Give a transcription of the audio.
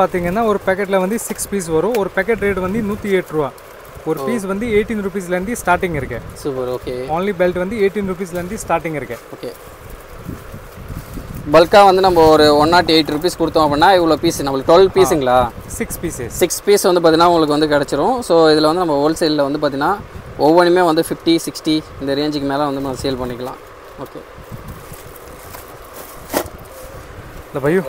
பார்த்தீங்கன்னா ஒரு பேக்கெட்டில் வந்து சிக்ஸ் பீஸ் வரும். ஒரு பேக்கெட் ரேட் வந்து நூற்றி எட்டு ரூபா. ஒரு பீஸ் வந்து எயிட்டீன் ருபீஸ்லேருந்து ஸ்டார்டிங் இருக்கு. சூப்பர் ஓகே ஆன்லி பெல்ட் வந்து எயிட்டீன் ருபீஸ்லேருந்து ஸ்டார்டிங் இருக்கு. ஓகே பல்காக வந்து நம்ம ஒரு ஒன் நாட் எயிட் ருபீஸ் கொடுத்தோம் அப்படின்னா இவ்வளோ பீஸ் நம்மளுக்கு டுவெல் பீஸுங்களா சிக்ஸ் பீஸு சிக்ஸ் பீஸ் வந்து பார்த்தீங்கன்னா உங்களுக்கு வந்து கிடச்சிரும். ஸோ இதில் வந்து நம்ம ஹோல்சேலில் வந்து பார்த்தீங்கன்னா ஒவ்வொன்றுமே வந்து ஃபிஃப்டி சிக்ஸ்டி இந்த ரேஞ்சுக்கு மேலே வந்து நம்ம சேல் பண்ணிக்கலாம். ஓகே இந்த பையோ.